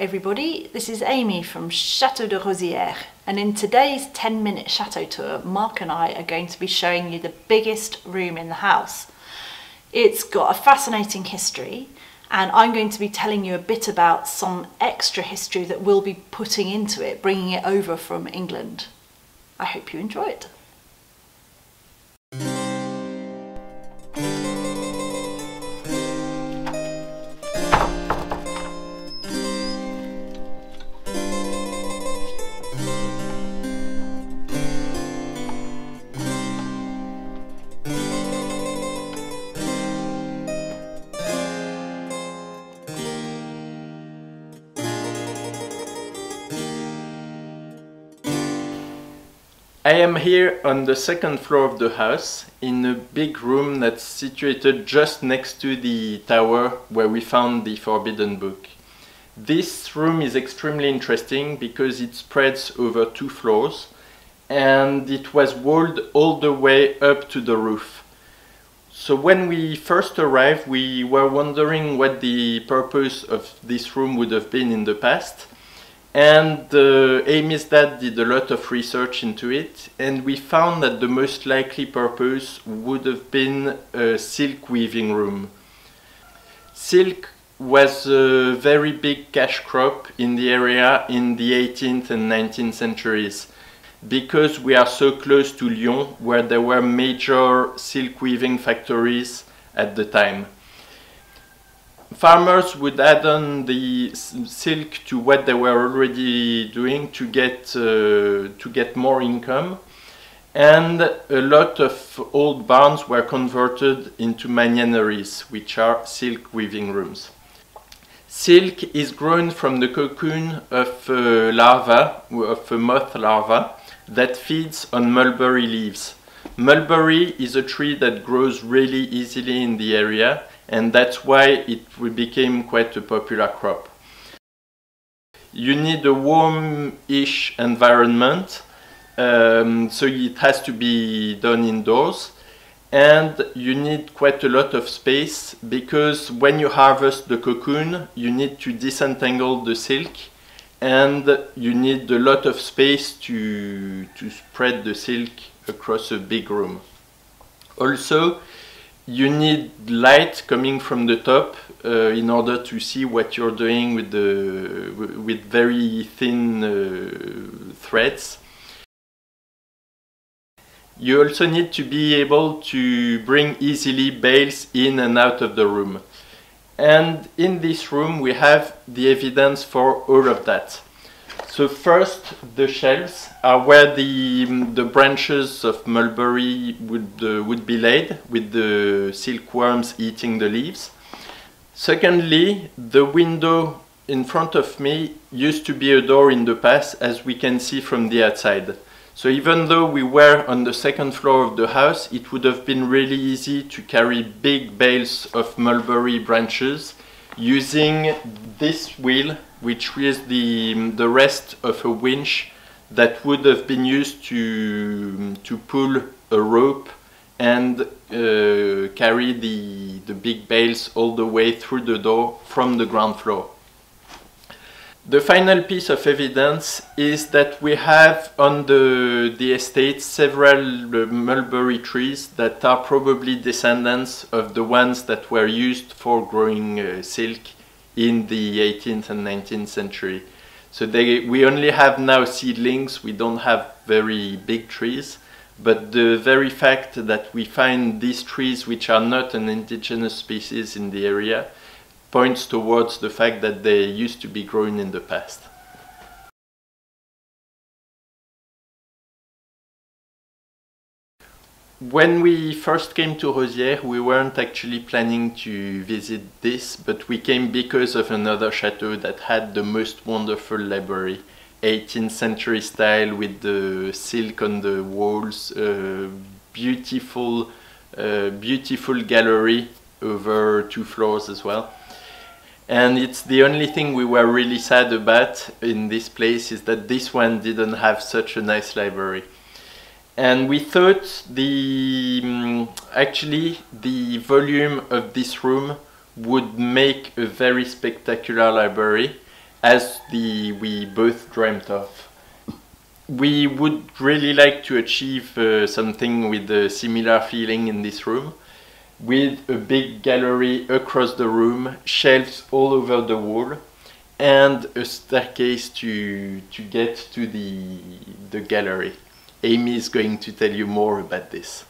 Everybody, this is Amy from Chateau de Rosières and in today's 10 minute chateau tour Mark and I are going to be showing you the biggest room in the house. It's got a fascinating history and I'm going to be telling you a bit about some extra history that we'll be putting into it, bringing it over from England. I hope you enjoy it. I am here on the second floor of the house in a big room that's situated just next to the tower where we found the Forbidden Book. This room is extremely interesting because it spreads over two floors and it was walled all the way up to the roof. So when we first arrived we were wondering what the purpose of this room would have been in the past and uh, Amy's dad did a lot of research into it, and we found that the most likely purpose would have been a silk weaving room. Silk was a very big cash crop in the area in the 18th and 19th centuries because we are so close to Lyon where there were major silk weaving factories at the time farmers would add on the silk to what they were already doing to get uh, to get more income. And a lot of old barns were converted into magnaneries which are silk weaving rooms. Silk is grown from the cocoon of a larva of a moth larva that feeds on mulberry leaves. Mulberry is a tree that grows really easily in the area and that's why it became quite a popular crop. You need a warm-ish environment, um, so it has to be done indoors, and you need quite a lot of space because when you harvest the cocoon, you need to disentangle the silk and you need a lot of space to, to spread the silk across a big room. Also, you need light coming from the top uh, in order to see what you're doing with the with very thin uh, threads. You also need to be able to bring easily bales in and out of the room. And in this room we have the evidence for all of that. So first, the shelves are where the, the branches of mulberry would, uh, would be laid, with the silkworms eating the leaves. Secondly, the window in front of me used to be a door in the past, as we can see from the outside. So even though we were on the second floor of the house, it would have been really easy to carry big bales of mulberry branches using this wheel which is the, the rest of a winch that would have been used to, to pull a rope and uh, carry the, the big bales all the way through the door from the ground floor. The final piece of evidence is that we have on the, the estate several uh, mulberry trees that are probably descendants of the ones that were used for growing uh, silk in the 18th and 19th century. So they, we only have now seedlings, we don't have very big trees, but the very fact that we find these trees which are not an indigenous species in the area points towards the fact that they used to be grown in the past. When we first came to Rosières, we weren't actually planning to visit this, but we came because of another chateau that had the most wonderful library. 18th century style with the silk on the walls, uh, beautiful, uh, beautiful gallery over two floors as well. And it's the only thing we were really sad about in this place is that this one didn't have such a nice library and we thought the um, actually the volume of this room would make a very spectacular library as the we both dreamt of. We would really like to achieve uh, something with a similar feeling in this room, with a big gallery across the room, shelves all over the wall, and a staircase to to get to the the gallery. Amy is going to tell you more about this.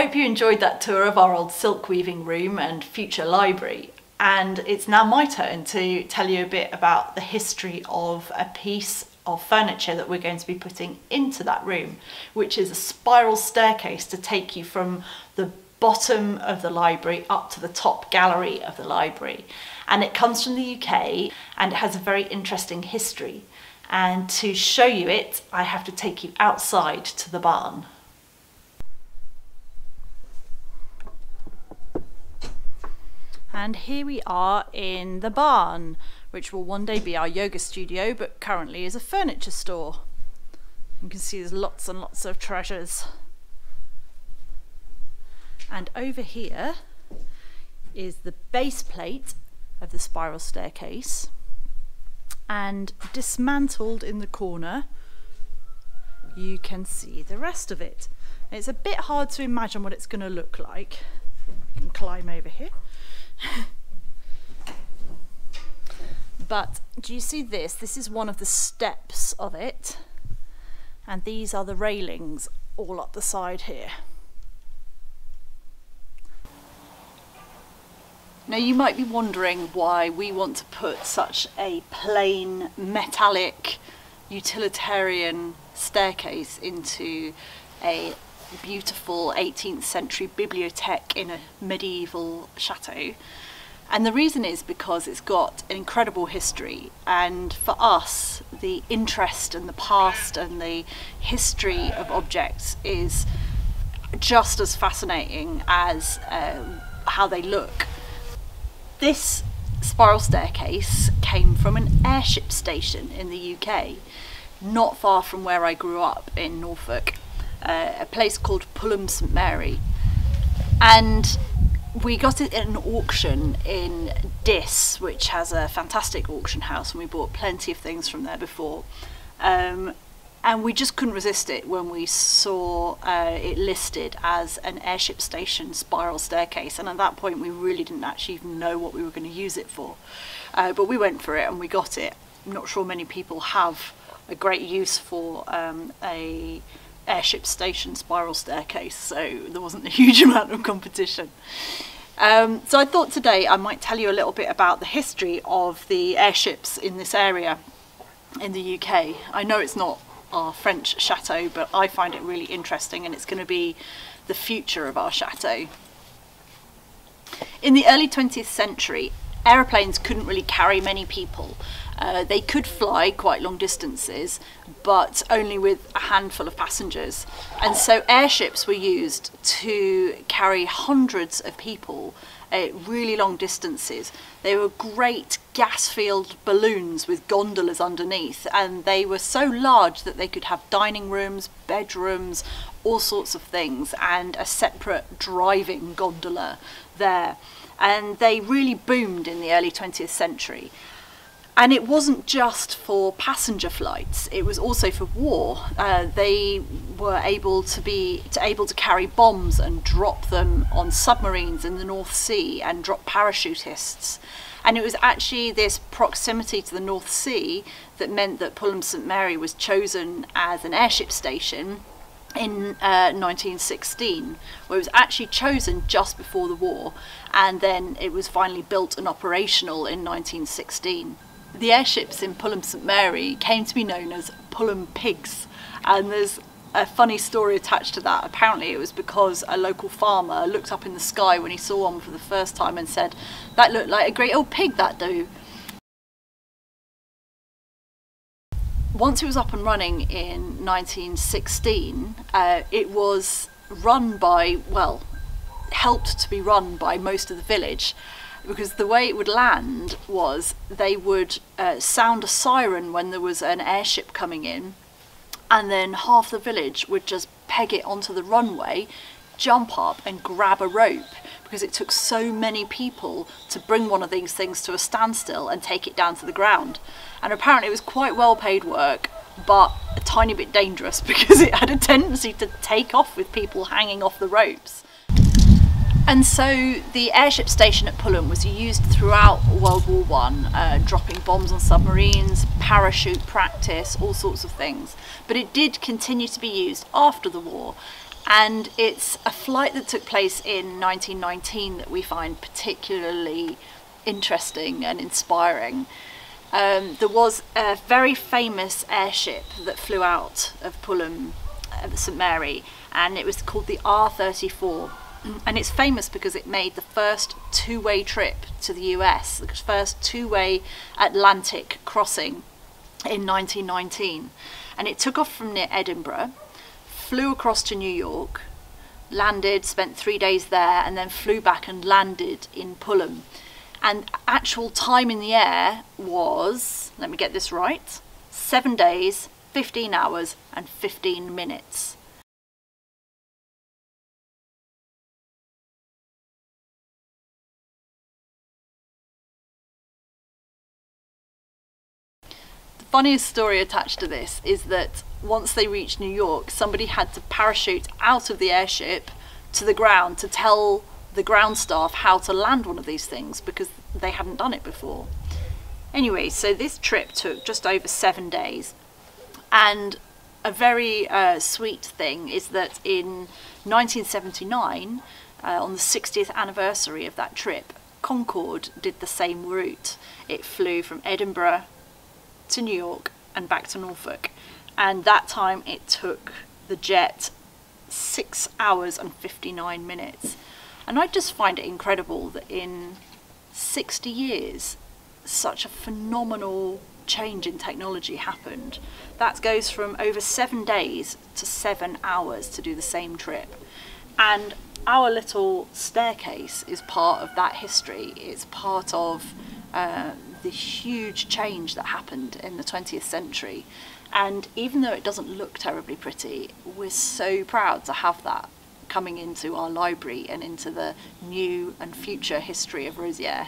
Hope you enjoyed that tour of our old silk weaving room and future library. And it's now my turn to tell you a bit about the history of a piece of furniture that we're going to be putting into that room, which is a spiral staircase to take you from the bottom of the library up to the top gallery of the library. And it comes from the UK and it has a very interesting history. And to show you it, I have to take you outside to the barn. And here we are in the barn, which will one day be our yoga studio, but currently is a furniture store. You can see there's lots and lots of treasures. And over here is the base plate of the spiral staircase. And dismantled in the corner, you can see the rest of it. It's a bit hard to imagine what it's going to look like. You can climb over here. but do you see this? This is one of the steps of it. And these are the railings all up the side here. Now you might be wondering why we want to put such a plain metallic utilitarian staircase into a beautiful 18th century bibliothèque in a medieval chateau. And the reason is because it's got an incredible history, and for us, the interest and the past and the history of objects is just as fascinating as um, how they look. This spiral staircase came from an airship station in the UK, not far from where I grew up in Norfolk uh, a place called Pulham St Mary, and we got it at an auction in Diss, which has a fantastic auction house, and we bought plenty of things from there before. Um, and we just couldn't resist it when we saw uh, it listed as an airship station spiral staircase. And at that point, we really didn't actually even know what we were going to use it for. Uh, but we went for it and we got it. I'm not sure many people have a great use for um, a airship station spiral staircase, so there wasn't a huge amount of competition. Um, so I thought today I might tell you a little bit about the history of the airships in this area in the UK. I know it's not our French chateau, but I find it really interesting and it's going to be the future of our chateau. In the early 20th century, aeroplanes couldn't really carry many people. Uh, they could fly quite long distances, but only with a handful of passengers. And so airships were used to carry hundreds of people at really long distances. They were great gas-filled balloons with gondolas underneath, and they were so large that they could have dining rooms, bedrooms, all sorts of things, and a separate driving gondola there. And they really boomed in the early 20th century. And it wasn't just for passenger flights; it was also for war. Uh, they were able to be to able to carry bombs and drop them on submarines in the North Sea and drop parachutists. And it was actually this proximity to the North Sea that meant that Pulham St Mary was chosen as an airship station in uh, 1916, where it was actually chosen just before the war, and then it was finally built and operational in 1916 the airships in Pulham St Mary came to be known as Pulham Pigs, and there's a funny story attached to that. Apparently, it was because a local farmer looked up in the sky when he saw one for the first time and said, That looked like a great old pig, that do. Once it was up and running in 1916, uh, it was run by, well, helped to be run by most of the village because the way it would land was they would uh, sound a siren when there was an airship coming in, and then half the village would just peg it onto the runway, jump up and grab a rope because it took so many people to bring one of these things to a standstill and take it down to the ground. And apparently it was quite well paid work, but a tiny bit dangerous because it had a tendency to take off with people hanging off the ropes. And so the airship station at Pulham was used throughout World War One, uh, dropping bombs on submarines, parachute practice, all sorts of things. But it did continue to be used after the war, and it's a flight that took place in 1919 that we find particularly interesting and inspiring. Um, there was a very famous airship that flew out of Pulham, uh, St Mary, and it was called the R34 and it's famous because it made the first two-way trip to the US, the first two-way Atlantic crossing in 1919. And it took off from near Edinburgh, flew across to New York, landed, spent three days there, and then flew back and landed in Pulham. And actual time in the air was, let me get this right, seven days, 15 hours, and 15 minutes. Funniest story attached to this is that once they reached New York, somebody had to parachute out of the airship to the ground to tell the ground staff how to land one of these things because they hadn't done it before. Anyway, so this trip took just over seven days, and a very uh, sweet thing is that in 1979, uh, on the 60th anniversary of that trip, Concorde did the same route. It flew from Edinburgh to New York and back to Norfolk. And that time it took the jet six hours and 59 minutes. And I just find it incredible that in 60 years, such a phenomenal change in technology happened. That goes from over seven days to seven hours to do the same trip. And our little staircase is part of that history. It's part of uh, the huge change that happened in the 20th century. And even though it doesn't look terribly pretty, we're so proud to have that coming into our library and into the new and future history of Rosières.